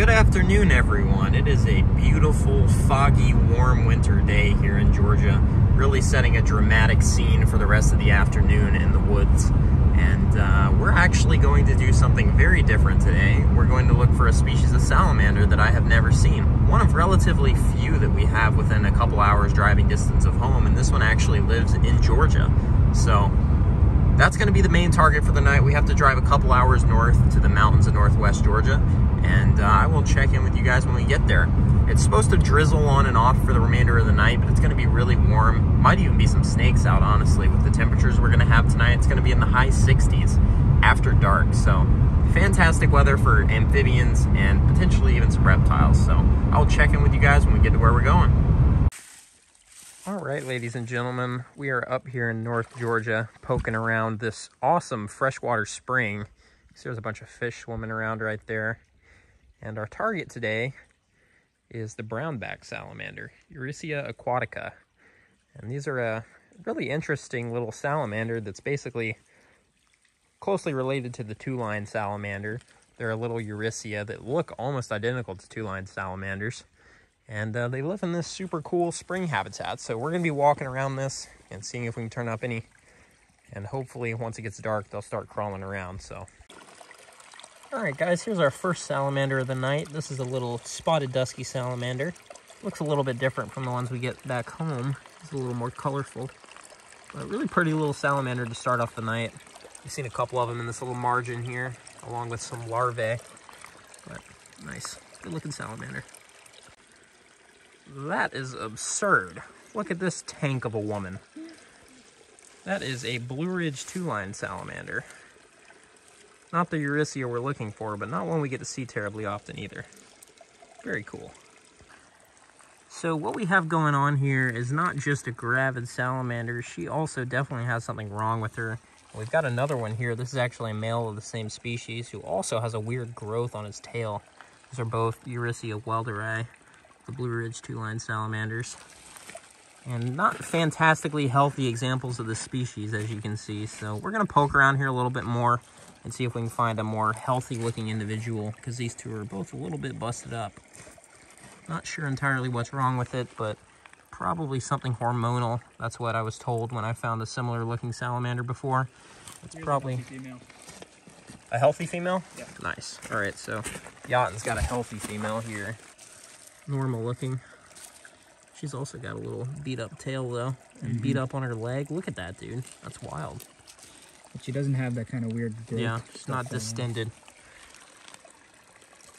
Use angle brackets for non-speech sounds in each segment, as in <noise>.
Good afternoon, everyone. It is a beautiful, foggy, warm winter day here in Georgia, really setting a dramatic scene for the rest of the afternoon in the woods. And uh, we're actually going to do something very different today. We're going to look for a species of salamander that I have never seen. One of relatively few that we have within a couple hours driving distance of home, and this one actually lives in Georgia. So that's going to be the main target for the night. We have to drive a couple hours north to the mountains of northwest Georgia, and uh, I will check in with you guys when we get there. It's supposed to drizzle on and off for the remainder of the night, but it's going to be really warm. Might even be some snakes out, honestly, with the temperatures we're going to have tonight. It's going to be in the high 60s after dark, so fantastic weather for amphibians and potentially even some reptiles. So I'll check in with you guys when we get to where we're going. All right, ladies and gentlemen, we are up here in North Georgia poking around this awesome freshwater spring. See, there's a bunch of fish swimming around right there. And our target today is the brownback salamander, Eurycea aquatica. And these are a really interesting little salamander that's basically closely related to the two-line salamander. They're a little Eurycea that look almost identical to two-line salamanders. And uh, they live in this super cool spring habitat. So we're to be walking around this and seeing if we can turn up any. And hopefully once it gets dark, they'll start crawling around. So, all right, guys, here's our first salamander of the night. This is a little spotted dusky salamander. Looks a little bit different from the ones we get back home. It's a little more colorful. But really pretty little salamander to start off the night. You've seen a couple of them in this little margin here, along with some larvae. But nice, good looking salamander. That is absurd. Look at this tank of a woman. That is a Blue Ridge two-line salamander. Not the Eurycea we're looking for, but not one we get to see terribly often either. Very cool. So what we have going on here is not just a gravid salamander. She also definitely has something wrong with her. We've got another one here. This is actually a male of the same species who also has a weird growth on his tail. These are both Eurycea wilderae the Blue Ridge two-line salamanders. And not fantastically healthy examples of the species, as you can see. So we're going to poke around here a little bit more and see if we can find a more healthy-looking individual, because these two are both a little bit busted up. Not sure entirely what's wrong with it, but probably something hormonal. That's what I was told when I found a similar-looking salamander before. It's Here's probably... A healthy female? Yeah. Nice. All right, so Yachtin's got a healthy female here normal looking. She's also got a little beat up tail though, and mm -hmm. beat mm-hmm. up on her leg. Look at that, dude. That's wild. But she doesn't have that kind of weird Yeah, it's not distended.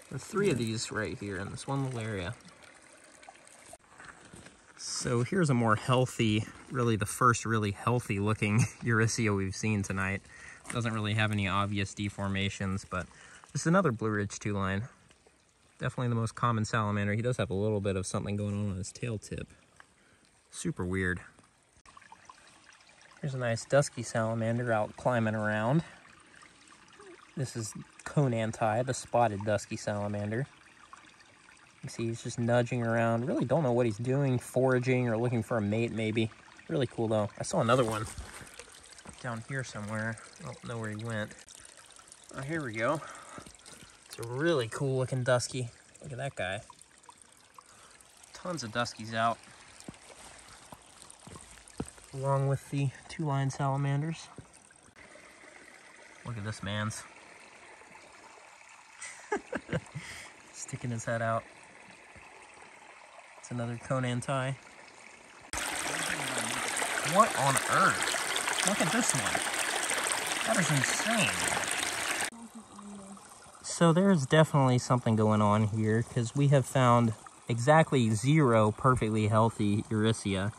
There's three yeah. of these right here in this one little area. So here's a more healthy, really the first really healthy looking <laughs> Eurycea we've seen tonight. Doesn't really have any obvious deformations, but this is another Blue Ridge two-line. Definitely the most common salamander. He does have a little bit of something going on on his tail tip. Super weird. Here's a nice dusky salamander out climbing around. This is Conanti, the spotted dusky salamander. You see he's just nudging around. Really don't know what he's doing, foraging or looking for a mate maybe. Really cool though. I saw another one down here somewhere. I don't know where he went. Oh, here we go. It's a really cool looking dusky. Look at that guy. Tons of duskies out. Along with the two-line salamanders. Look at this man's. <laughs> Sticking his head out. It's another Conanti. What on earth? Look at this one. That is insane. So there's definitely something going on here because we have found exactly zero perfectly healthy Eurycea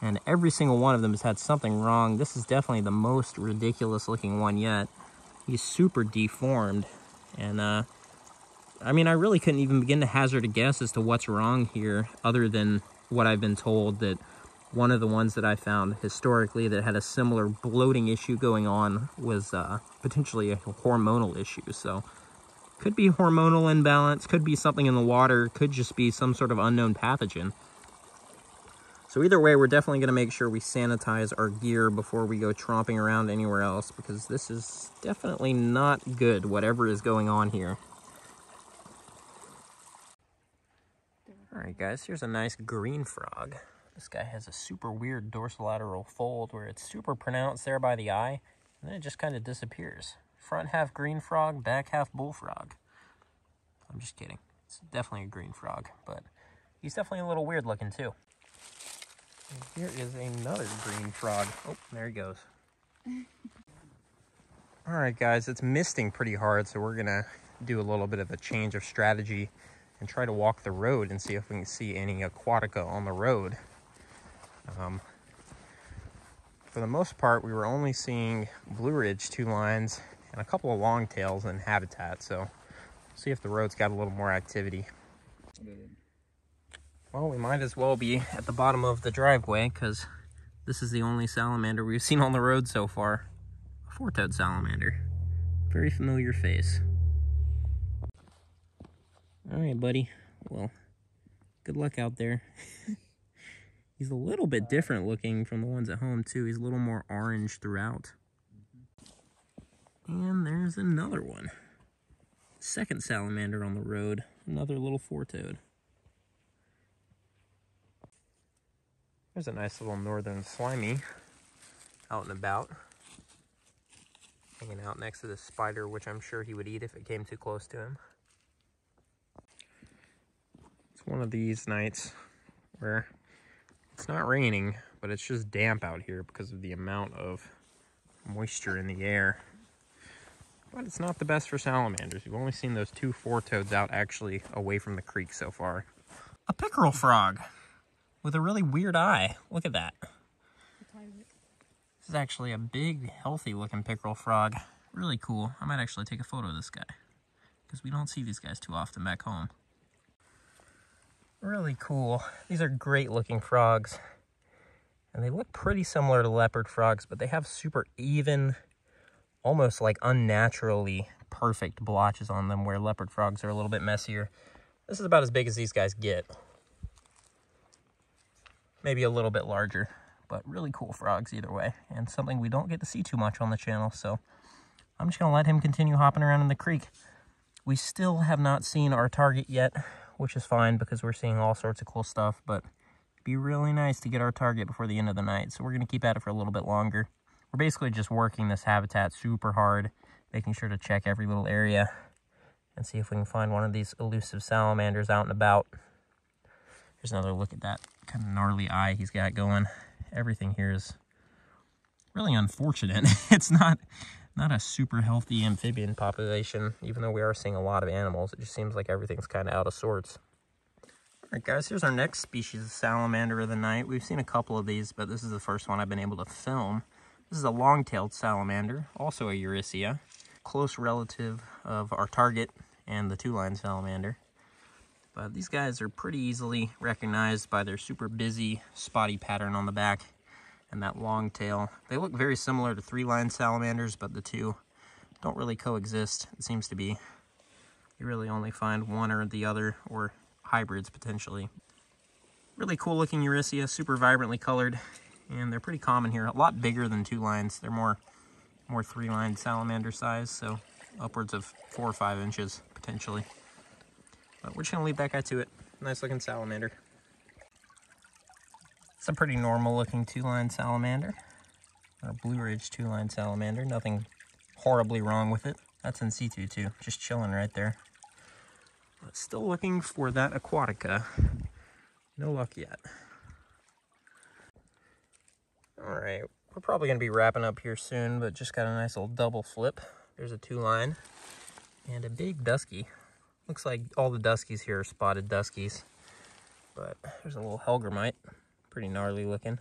and every single one of them has had something wrong. This is definitely the most ridiculous looking one yet. He's super deformed and uh, I mean, I really couldn't even begin to hazard a guess as to what's wrong here other than what I've been told that one of the ones that I found historically that had a similar bloating issue going on was uh, potentially a hormonal issue. So could be hormonal imbalance, could be something in the water, could just be some sort of unknown pathogen. So either way, we're definitely going to make sure we sanitize our gear before we go tromping around anywhere else because this is definitely not good, whatever is going on here. Alright guys, here's a nice green frog. This guy has a super weird dorsolateral fold where it's super pronounced there by the eye, and then it just kind of disappears. Front half green frog, back half bullfrog. I'm just kidding. It's definitely a green frog, but he's definitely a little weird looking too. And here is another green frog. Oh, there he goes. <laughs> All right, guys, it's misting pretty hard, so we're gonna do a little bit of a change of strategy and try to walk the road and see if we can see any aquatica on the road. Um, for the most part, we were only seeing Blue Ridge two lines and a couple of longtails and habitat, so see if the road's got a little more activity. Well, we might as well be at the bottom of the driveway because this is the only salamander we've seen on the road so far. A four-toed salamander. Very familiar face. All right, buddy. Well, good luck out there. <laughs> He's a little bit different looking from the ones at home, too. He's a little more orange throughout. And there's another one. Second salamander on the road. Another little four-toed. There's a nice little northern slimy out and about. Hanging out next to this spider, which I'm sure he would eat if it came too close to him. It's one of these nights where it's not raining, but it's just damp out here because of the amount of moisture in the air. But it's not the best for salamanders. We've only seen those two four-toads out actually away from the creek so far. A pickerel frog with a really weird eye. Look at that. This is actually a big, healthy looking pickerel frog. Really cool. I might actually take a photo of this guy because we don't see these guys too often back home. Really cool. These are great looking frogs. And they look pretty similar to leopard frogs, but they have super even, almost like unnaturally perfect blotches on them where leopard frogs are a little bit messier. This is about as big as these guys get maybe a little bit larger, but really cool frogs either way, and something we don't get to see too much on the channel, so I'm just gonna let him continue hopping around in the creek. We still have not seen our target yet, which is fine because we're seeing all sorts of cool stuff, but be really nice to get our target before the end of the night, so we're gonna keep at it for a little bit longer. We're basically just working this habitat super hard, making sure to check every little area and see if we can find one of these elusive salamanders out and about. Here's another look at that kind of gnarly eye he's got going. Everything here is really unfortunate. <laughs> it's not not a super healthy amphibian population, even though we are seeing a lot of animals. It just seems like everything's kind of out of sorts. All right, guys, here's our next species of salamander of the night. We've seen a couple of these, but this is the first one I've been able to film. This is a long-tailed salamander, also a Eurycea, close relative of our target and the two-line salamander. But these guys are pretty easily recognized by their super busy spotty pattern on the back and that long tail. They look very similar to three-line salamanders, but the two don't really coexist. It seems to be you really only find one or the other, or hybrids potentially. Really cool looking Eurycea, super vibrantly colored, and they're pretty common here. A lot bigger than two lines. They're more, more three-line salamander size, so upwards of four or five inches potentially. But we're just gonna leave that guy to it. Nice looking salamander. It's a pretty normal looking two-line salamander. Or Blue Ridge two-line salamander. Nothing horribly wrong with it. That's in situ too, just chilling right there. But still looking for that aquatica. No luck yet. All right, we're probably gonna be wrapping up here soon, but just got a nice little double flip. There's a two line and a big dusky. Looks like all the duskies here are spotted duskies. But there's a little hellgrammite. Pretty gnarly looking.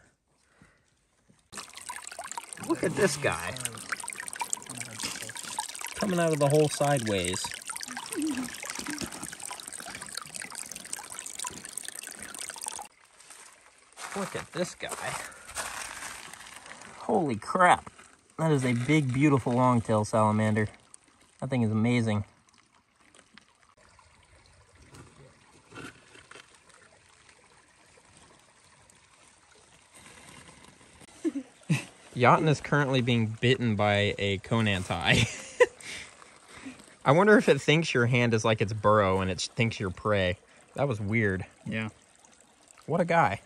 Look at this guy. Coming out of the hole sideways. Look at this guy. Holy crap. That is a big, beautiful longtail salamander. That thing is amazing. <laughs> Yachten is currently being bitten by a conanti. <laughs> I wonder if it thinks your hand is like its burrow and it thinks you're prey. That was weird. Yeah. What a guy.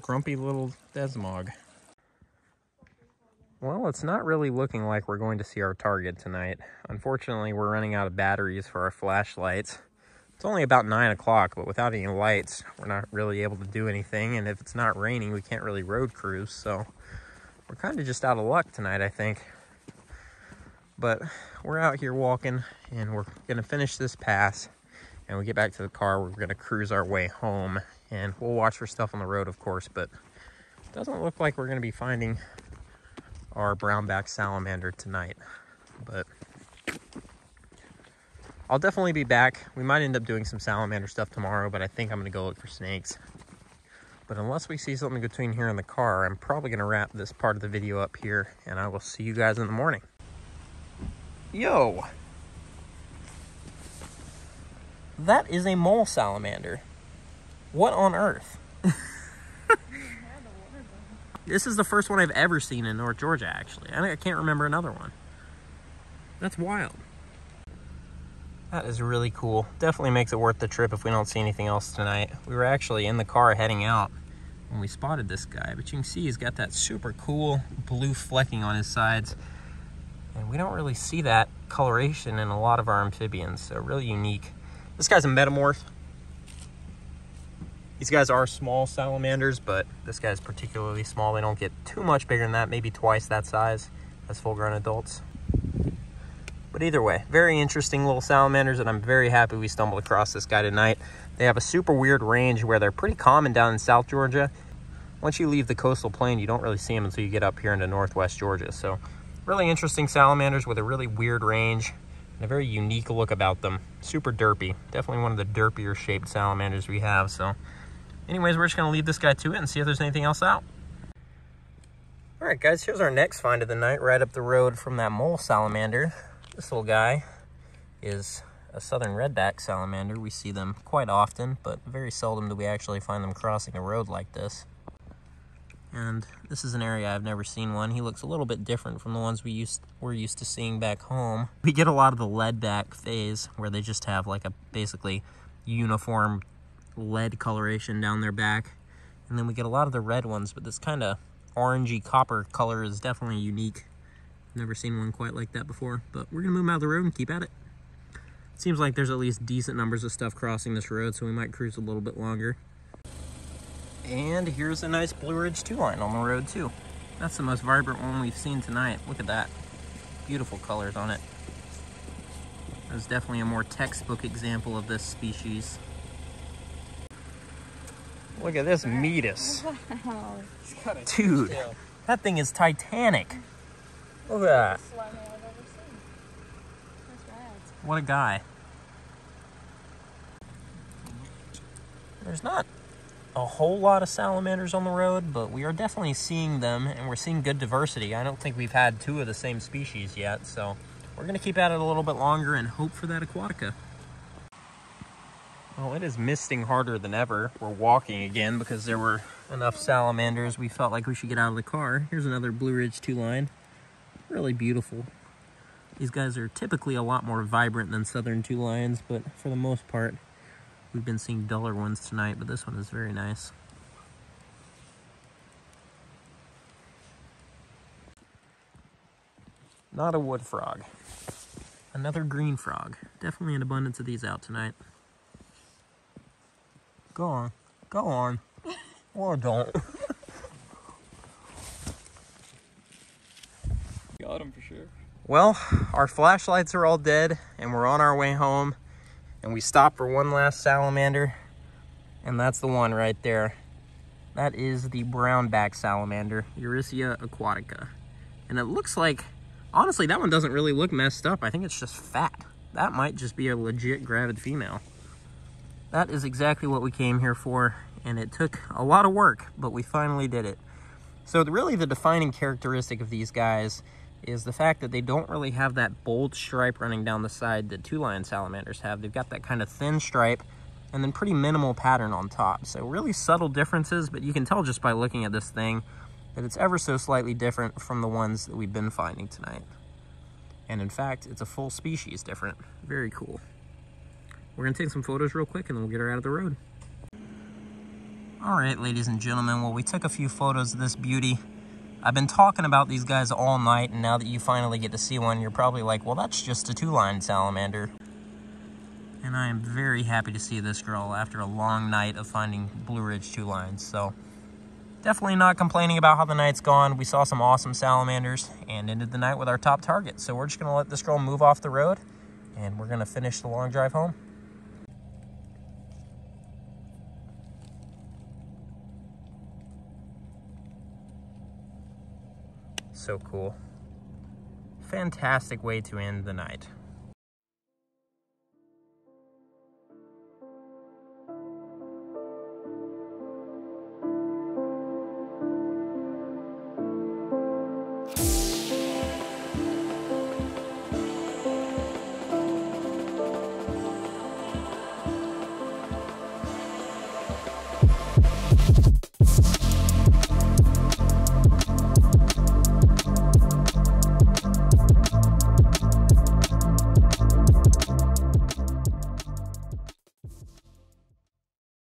Grumpy little Desmog. Well, it's not really looking like we're going to see our target tonight. Unfortunately, we're running out of batteries for our flashlights. It's only about 9 o'clock, but without any lights, we're not really able to do anything. And if it's not raining, we can't really road cruise. So we're kind of just out of luck tonight, I think. But we're out here walking, and we're going to finish this pass. And we get back to the car, we're going to cruise our way home. And we'll watch for stuff on the road, of course, but it doesn't look like we're going to be finding our brownback salamander tonight. But I'll definitely be back. We might end up doing some salamander stuff tomorrow, but I think I'm going to go look for snakes. But unless we see something between here and the car, I'm probably going to wrap this part of the video up here, and I will see you guys in the morning. Yo! That is a mole salamander. What on earth? <laughs> this is the first one I've ever seen in North Georgia, actually. I, I can't remember another one. That's wild. That is really cool. Definitely makes it worth the trip if we don't see anything else tonight. We were actually in the car heading out when we spotted this guy, but you can see he's got that super cool blue flecking on his sides. And we don't really see that coloration in a lot of our amphibians, so really unique. This guy's a metamorph. These guys are small salamanders, but this guy's particularly small. They don't get too much bigger than that, maybe twice that size as full-grown adults. But either way, very interesting little salamanders, and I'm very happy we stumbled across this guy tonight. They have a super weird range where they're pretty common down in South Georgia. Once you leave the coastal plain, you don't really see them until you get up here into Northwest Georgia. So really interesting salamanders with a really weird range and a very unique look about them. Super derpy. Definitely one of the derpier shaped salamanders we have. So anyways, we're just gonna leave this guy to it and see if there's anything else out. All right, guys, here's our next find of the night, right up the road from that mole salamander. This little guy is a southern redback salamander. We see them quite often, but very seldom do we actually find them crossing a road like this. And this is an area I've never seen one. He looks a little bit different from the ones we used we're used to seeing back home. We get a lot of the leadback phase where they just have like a basically uniform lead coloration down their back. And then we get a lot of the red ones, but this kind of orangey copper color is definitely unique. Never seen one quite like that before, but we're gonna move them out of the road and keep at it. Seems like there's at least decent numbers of stuff crossing this road, so we might cruise a little bit longer. And here's a nice Blue Ridge 2 line on the road too. That's the most vibrant one we've seen tonight. Look at that. Beautiful colors on it. That's definitely a more textbook example of this species. Look at this meatus. Wow. <laughs> Dude, that thing is titanic. Look at that. Slimy I've ever seen. That's rad. What a guy. There's not a whole lot of salamanders on the road, but we are definitely seeing them, and we're seeing good diversity. I don't think we've had two of the same species yet, so we're going to keep at it a little bit longer and hope for that aquatica. Well, it is misting harder than ever. We're walking again because there were enough salamanders. We felt like we should get out of the car. Here's another Blue Ridge 2 line. Really beautiful. These guys are typically a lot more vibrant than southern two lines, but for the most part, we've been seeing duller ones tonight, but this one is very nice. Not a wood frog. Another green frog. Definitely an abundance of these out tonight. Go on. Go on. Or don't. <laughs> Got him for sure. Well, our flashlights are all dead and we're on our way home. And we stopped for one last salamander. And that's the one right there. That is the brownback salamander, Eurycea aquatica. And it looks like, honestly, that one doesn't really look messed up. I think it's just fat. That might just be a legit gravid female. That is exactly what we came here for. And it took a lot of work, but we finally did it. So the, really the defining characteristic of these guys is the fact that they don't really have that bold stripe running down the side that two line salamanders have. They've got that kind of thin stripe and then pretty minimal pattern on top. So really subtle differences, but you can tell just by looking at this thing that it's ever so slightly different from the ones that we've been finding tonight. And in fact, it's a full species different. Very cool. We're gonna take some photos real quick and then we'll get her out of the road. All right, ladies and gentlemen, well, we took a few photos of this beauty. I've been talking about these guys all night, and now that you finally get to see one, you're probably like, well, that's just a two-line salamander. And I am very happy to see this girl after a long night of finding Blue Ridge two lines. So definitely not complaining about how the night's gone. We saw some awesome salamanders and ended the night with our top target. So we're just gonna let this girl move off the road and we're gonna finish the long drive home. So cool. Fantastic way to end the night.